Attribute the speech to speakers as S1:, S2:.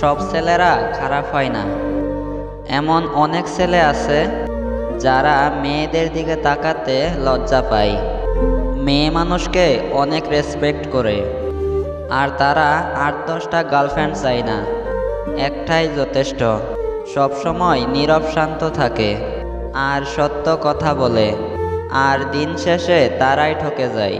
S1: সব ছেলেরা খারাপ হয় না। এমন অনেক ছেলে আছে যারা মেয়েদের দিকে তাকাতে লজ্জা পায়। মেয়ে মানুষকে অনেক রেসপেক্ট করে। আর তারা আট দশটা গার্লফ্রেন্ড চায় না। একটাই যথেষ্ট। সবসময় নীরব শান্ত থাকে। আর সত্য কথা বলে। আর দিন শেষে তারাই ঠকে যায়।